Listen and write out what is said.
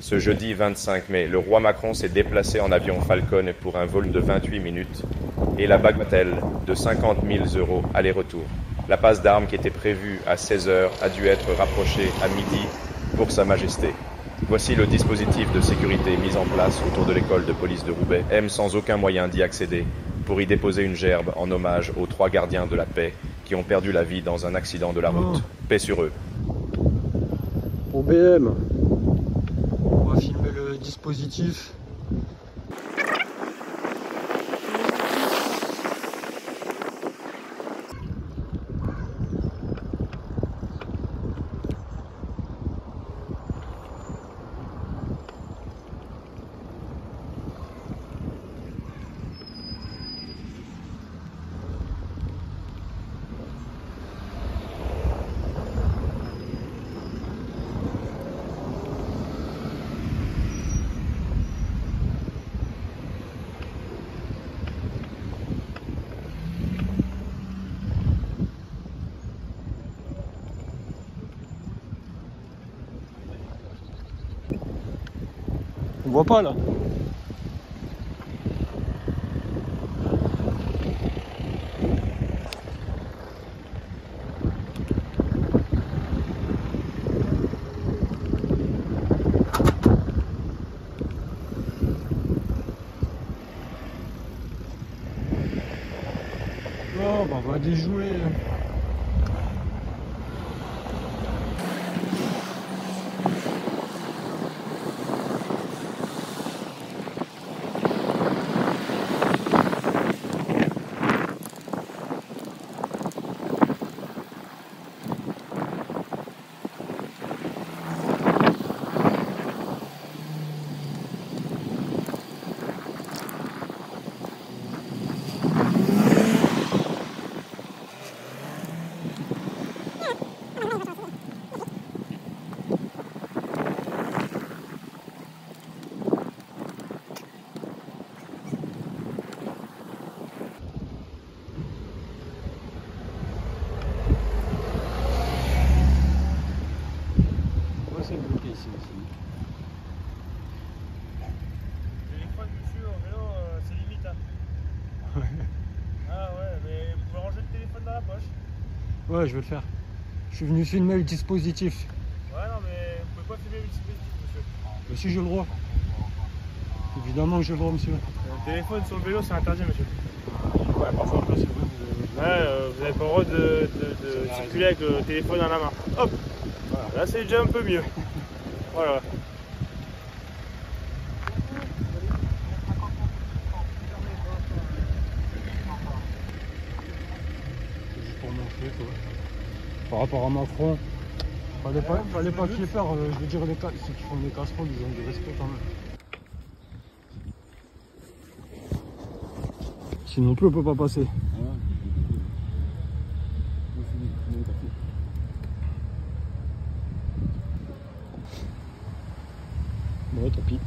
Ce jeudi 25 mai, le roi Macron s'est déplacé en avion Falcon pour un vol de 28 minutes et la bagatelle de 50 000 euros aller-retour. La passe d'armes qui était prévue à 16 heures a dû être rapprochée à midi pour Sa Majesté. Voici le dispositif de sécurité mis en place autour de l'école de police de Roubaix. M sans aucun moyen d'y accéder pour y déposer une gerbe en hommage aux trois gardiens de la paix qui ont perdu la vie dans un accident de la route. Paix sur eux. Au BM, on va filmer le dispositif. On voit pas là. Oh, bah on va déjouer. Ouais, c'est bloqué ici aussi. Téléphone dessus au vélo, euh, c'est limite. Hein. ah ouais, mais vous pouvez ranger le téléphone dans la poche. Ouais, je vais le faire. Je suis venu filmer le dispositif. Ouais, non, mais vous pouvez pas filmer le dispositif, monsieur. Mais si j'ai le droit. Évidemment que j'ai le droit, monsieur. Le téléphone sur le vélo, c'est interdit, monsieur. Ouais, parfois, c'est vrai. Ouais, euh, vous n'avez pas le droit de, de- de circuler avec le téléphone à la main. Hop Là, c'est déjà un peu mieux. Voilà. Quoi. Par rapport à Macron, fallait pas, fallait pas qu'il faire, euh, je veux dire, les cas, ceux qui font des casseroles, ils ont du respect quand même. Sinon plus on peut pas passer. Bon, tant pis.